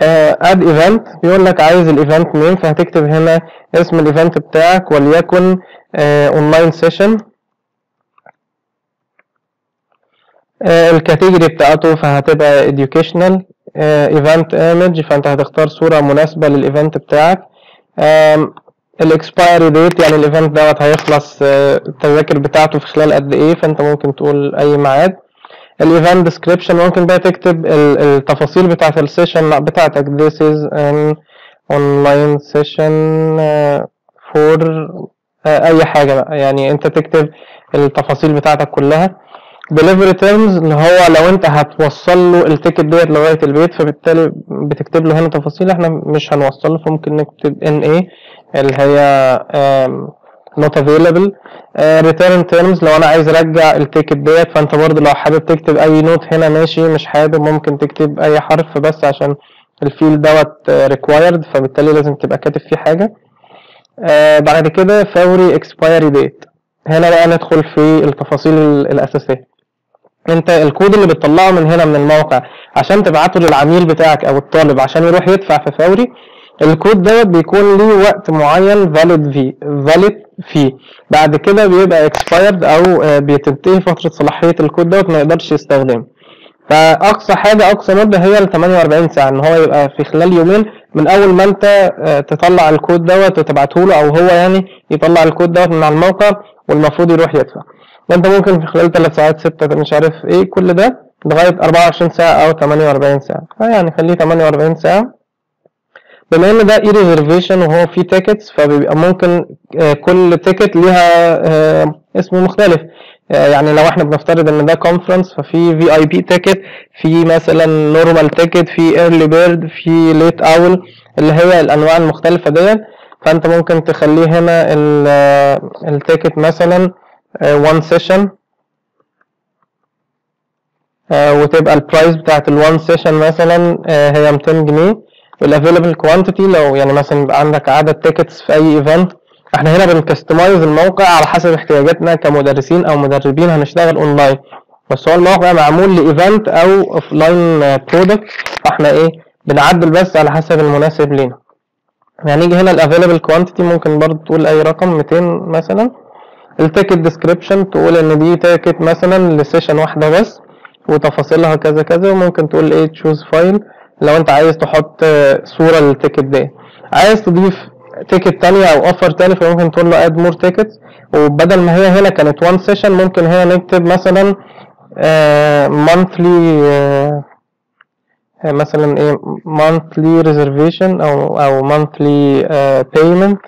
add event بيقول لك عايز ال event name فهتكتب هنا اسم ال event بتاعك وليكن online session ال category بتاعته فهتبقى educational event image فأنت هتختار صورة مناسبة لل event بتاعك. ال expiry date يعني ال event دوت هيخلص آه، التذاكر بتاعته في خلال قد إيه فأنت ممكن تقول أي ميعاد. ال event description ممكن بقى تكتب ال- التفاصيل بتاعه ال session بتاعتك. This is an online session آه، for آه، أي حاجة بقى. يعني أنت تكتب التفاصيل بتاعتك كلها. Delivery terms اللي هو لو أنت هتوصل له ال ticket ديت لغاية البيت فبالتالي بتكتب له هنا تفاصيل إحنا مش هنوصل له فممكن نكتب NA اللي هي آم، not available. آه، return terms لو أنا عايز أرجع ال ticket ديت فأنت برضه لو حابب تكتب أي note هنا ماشي. مش حابب ممكن تكتب أي حرف بس عشان ال field دوت آه، required. فبالتالي لازم تبقى كاتب فيه حاجة. آه، بعد كده فوري expiry date. هنا بقى ندخل في التفاصيل ال- الأساسية. أنت الكود اللي بتطلعه من هنا من الموقع عشان تبعته للعميل بتاعك أو الطالب عشان يروح يدفع في فوري الكود دوت بيكون ليه وقت معين valid فيه valid فيه. بعد كده بيبقى expired أو آه، بتنتهي فترة صلاحية الكود دوت ما يقدرش يستخدمه. فأقصى حاجة أقصى مدة هي ال 48 ساعة إن هو يبقى في خلال يومين من أول ما أنت آه، تطلع الكود دوت وتبعته له أو هو يعني يطلع الكود دوت من على الموقع والمفروض يروح يدفع. فأنت ممكن في خلال 3 ساعات 6 مش عارف إيه كل ده لغاية 24 ساعة أو 48 ساعة. فيعني خليه 48 ساعة. بما إن ده a reservation وهو فيه tickets فبيبقى ممكن آه، كل ticket ليها آه، اسم مختلف. آه، يعني لو إحنا بنفترض إن ده conference ففي VIP ticket في مثلا normal ticket في early bird في late أو ال اللي هي الأنواع المختلفة ديت فأنت ممكن تخليه هنا ال ticket مثلا 1 session وتبقى ال price بتاعت ال 1 session مثلا هي 200 جنيه. وال available quantity لو يعني مثلا يبقى عندك عدد tickets في أي event إحنا هنا بن customize الموقع على حسب احتياجاتنا كمدرسين أو مدربين هنشتغل اونلاين بس هو الموقع معمول ل event أو offline product فإحنا إيه بنعدل بس على حسب المناسب لينا. يعني نيجي هنا ال available quantity ممكن برضه تقول أي رقم 200 مثلا. ال ticket description تقول إن دي ticket مثلا ل session واحدة بس وتفاصيلها كذا كذا وممكن تقول إيه choose file لو انت عايز تحط آه، صورة لل ticket دي عايز تضيف ticket تانية أو offer تاني فممكن تقول له add more tickets وبدل ما هي هنا كانت one session ممكن هنا نكتب مثلا monthly مثلا إيه monthly reservation أو أو monthly payment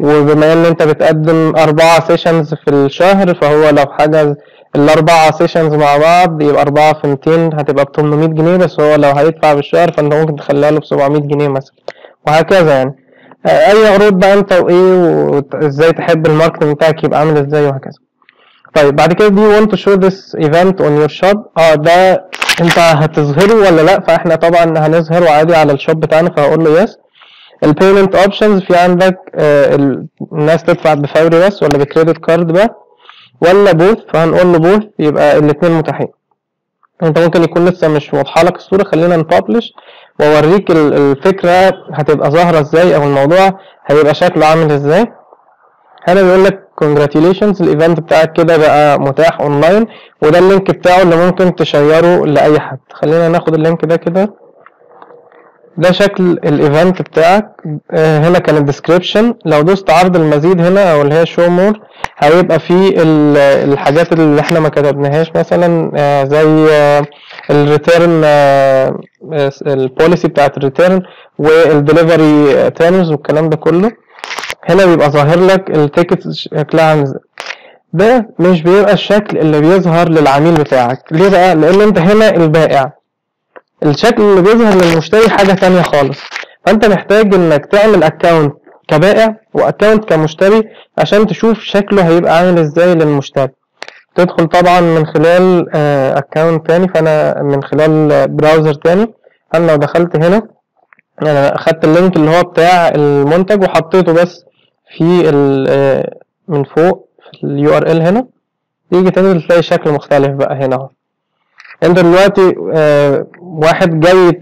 وبما ان انت بتقدم أربعة sessions في الشهر فهو لو حجز الأربعة sessions مع بعض يبقى أربعة في 200 هتبقى ب 800 جنيه بس هو لو هيدفع بالشهر فأنت ممكن تخليها له ب 700 جنيه مثلا. وهكذا يعني. آه، أي عروض بقى أنت وإيه وازاي تحب ال marketing بتاعك يبقى عامل إزاي وهكذا. طيب بعد كده do you want to show event on your shop آه ده أنت هتظهره ولا لأ؟ فإحنا طبعا هنظهره عادي على ال shop بتاعنا فهقول له yes ال payment options في عندك آه، ال- الناس تدفع بفوري بس ولا ب credit card بقى؟ ولا both فهنقول له both يبقى الاثنين متاحين. انت ممكن يكون لسه مش واضحة لك الصورة خلينا ن publish وأوريك ال- الفكرة هتبقى ظاهرة إزاي أو الموضوع هيبقى شكله عامل إزاي. هنا بيقول لك congratulations ال event بتاعك كده بقى متاح اونلاين وده ال link بتاعه اللي ممكن ت share ه لأي حد. خلينا ناخد ال link ده كده. ده شكل ال event بتاعك. آه، هنا كان ال description. لو دوست عرض المزيد هنا أو اللي هي show more هيبقى فيه ال- الحاجات اللي إحنا ما كتبناهاش مثلا آه، زي ال return ال policy بتاعت ال return وال delivery terms والكلام ده كله. هنا بيبقى ظاهر لك ال ticket شكلها ده مش بيبقى الشكل اللي بيظهر للعميل بتاعك. ليه بقى؟ لأن أنت هنا البائع. الشكل اللي بيظهر للمشتري حاجة تانية خالص. فأنت محتاج إنك تعمل account كبائع و account كمشتري عشان تشوف شكله هيبقى عامل إزاي للمشتري. تدخل طبعا من خلال account تاني فأنا من خلال browser تاني. أنا لو دخلت هنا أنا أخدت ال link اللي هو بتاع المنتج وحطيته بس في آه، من فوق في ال URL هنا. تيجي تنزل تلاقي شكل مختلف بقى هنا أهو. أنت دلوقتي آه، واحد جاي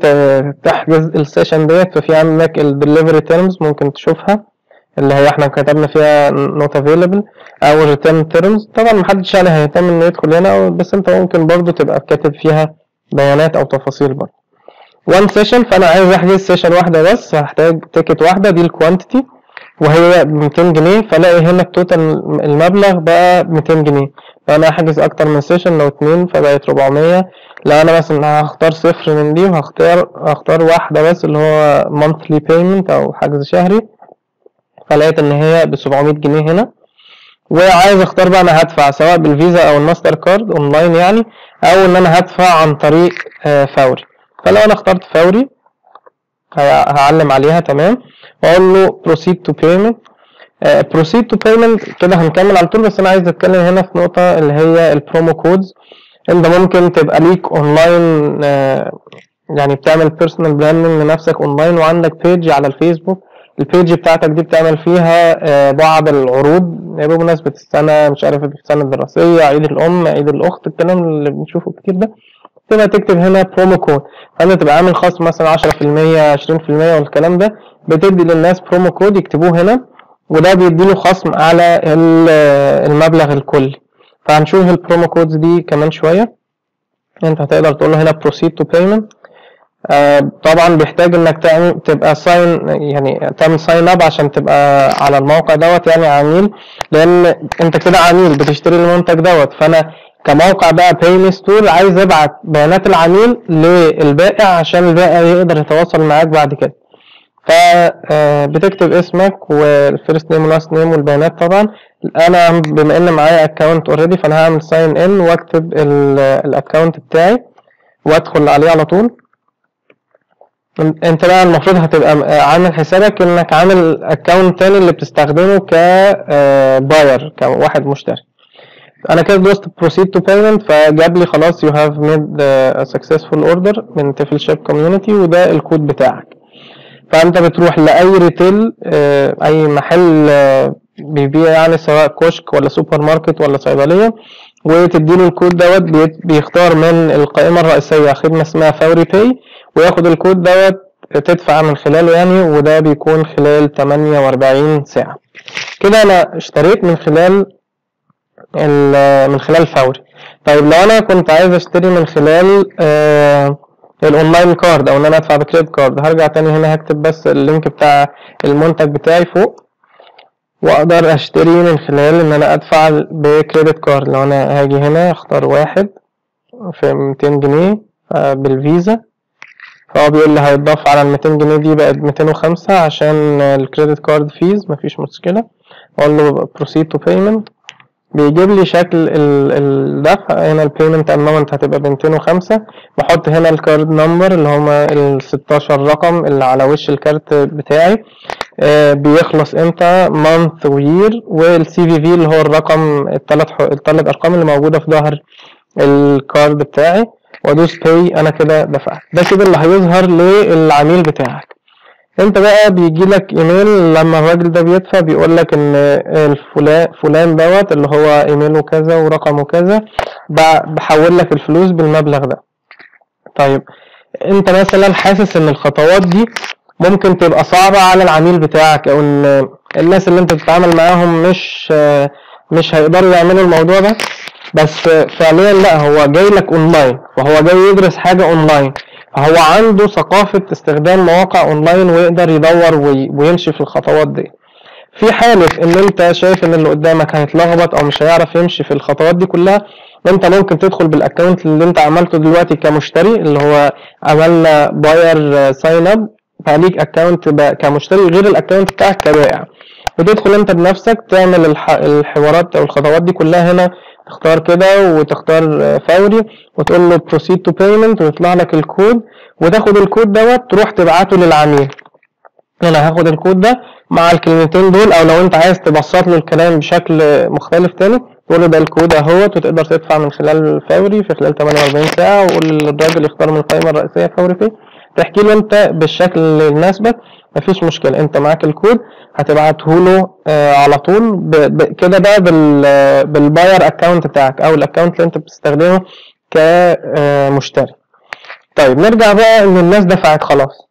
تحجز ال session ديت ففي عندك ال delivery terms ممكن تشوفها اللي هي إحنا كتبنا فيها not available أو return terms طبعا محدش يعني هيهتم إنه يدخل هنا بس انت ممكن برضو تبقى كاتب فيها بيانات أو تفاصيل برضو one session فأنا عايز أحجز session واحدة بس هحتاج ticket واحدة دي ال quantity وهي ب 200 جنيه فلاقي هنا ال total المبلغ بقى 200 جنيه. فانا هحجز أكتر من session لو اتنين فبقت 400 لو أنا مثلا هختار صفر من دي وهختار هختار واحدة بس اللي هو monthly payment أو حجز شهري. فلقيت إن هي ب 700 جنيه هنا. وعايز أختار بقى أنا هدفع سواء بالفيزا أو الماستر كارد أونلاين يعني أو إن أنا هدفع عن طريق آه، فوري. فلو أنا اخترت فوري هعلم عليها تمام. وأقول له proceed to payment. Proceed to payment. كده هنكمل على طول بس أنا عايز أتكلم هنا في نقطة اللي هي ال promo codes أنت ممكن تبقى ليك اونلاين آه، يعني بتعمل personal branding لنفسك اونلاين وعندك page على الفيسبوك. ال page بتاعتك دي بتعمل فيها آه، بعض العروض. بمناسبة السنة مش عارف السنة الدراسية عيد الأم عيد الأخت الكلام اللي بنشوفه كتير ده. تبقى تكتب هنا promo code فأنت تبقى عامل خصم مثلا 10% 20% والكلام ده. بتدي للناس promo code يكتبوه هنا. وده بيديله خصم على ال- المبلغ الكلي. فهنشوف ال promo codes دي كمان شوية. انت هتقدر تقول له هنا proceed to payment. آه، طبعا بيحتاج إنك تبقى sign يعني تعمل sign up عشان تبقى على الموقع دوت يعني عميل. لأن أنت كده عميل بتشتري المنتج دوت. فأنا كموقع بقى باي ستور عايز أبعت بيانات العميل للبائع عشان البائع يقدر يتواصل معاك بعد كده. فبتكتب اسمك وال first name و last name والبيانات طبعا. أنا بما إن معايا account already فأنا هعمل sign in وأكتب ال account بتاعي وأدخل عليه على طول. أنت بقى المفروض هتبقى م- عامل حسابك إنك عامل account تاني اللي بتستخدمه ك buyer كواحد مشتري. أنا كده دوست proceed to payment فجاب لي خلاص have made a successful order من تفل شيب community وده الكود بتاعك. فأنت بتروح لأي retail آه، أي محل آه، بيبيع يعني سواء كشك ولا سوبر ماركت ولا صيدلية وتديله الكود دوت بيختار من القائمة الرئيسية خدمة اسمها فوري باي وياخد الكود دوت تدفع من خلاله يعني وده بيكون خلال 48 ساعة. كده أنا اشتريت من خلال ال- من خلال فوري. طيب لو أنا كنت عايز أشتري من خلال آه، ال online card أو إن أنا أدفع ب credit card هرجع تاني هنا هكتب بس ال link بتاع المنتج بتاعي فوق وأقدر أشتري من خلال إن أنا أدفع ب credit card لو أنا هاجي هنا أختار واحد في 200 جنيه آه، بالفيزا. فهو بيقول لي هيتضاف على ال 200 جنيه دي بقت 205 عشان ال credit card fees مفيش مشكلة. أقول له proceed to payment. بيجيب لي شكل ال- الدفع هنا ال payment amount هتبقى ب 205 بحط هنا ال card number اللي هما ال 16 رقم اللي على وش الكارت بتاعي. آه، بيخلص إمتى؟ month year وال CVV اللي هو الرقم الثلاث الثلاث أرقام اللي موجودة في ظهر ال card بتاعي. وأدوس pay أنا كده دفعت. ده كده اللي هيظهر للعميل بتاعك. انت بقى بيجي لك ايميل لما الراجل ده بيدفع بيقول لك ان الفلان فلان دوت اللي هو ايميله كذا ورقمه كذا بحول لك الفلوس بالمبلغ ده. طيب انت مثلا حاسس إن الخطوات دي ممكن تبقى صعبة على العميل بتاعك أو إن الناس اللي أنت بتتعامل معاهم مش مش هيقدروا يعملوا الموضوع ده؟ بس فعليا لأ هو جاي لك اونلاين فهو جاي يدرس حاجة اونلاين فهو عنده ثقافة استخدام مواقع أونلاين ويقدر يدور وي- ويمشي في الخطوات دي. في حالة إن أنت شايف إن اللي قدامك هيتلخبط أو مش هيعرف يمشي في الخطوات دي كلها انت ممكن تدخل بال account اللي أنت عملته دلوقتي كمشتري اللي هو عملنا buyer sign up. فليك account كمشتري غير ال account بتاعك كبائع. وتدخل أنت بنفسك تعمل الح... الحوارات أو الخطوات دي كلها هنا تختار كده وتختار فوري وتقول له proceed to payment ويطلع لك الكود وتاخد الكود دوت تروح تبعته للعميل. أنا هاخد الكود ده مع الكلمتين دول أو لو أنت عايز تبسط له الكلام بشكل مختلف تاني تقول له ده الكود أهوت وتقدر تدفع من خلال فوري في خلال 48 ساعة وقول للراجل يختار من القائمة الرئيسية فوري باي تحكي له انت بالشكل اللي يناسبك مفيش مشكلة. انت معاك الكود هتبعته له آه على طول. كده بقى بال... بال buyer account بتاعك أو ال account اللي انت بتستخدمه كمشتري طيب نرجع بقى إن الناس دفعت خلاص.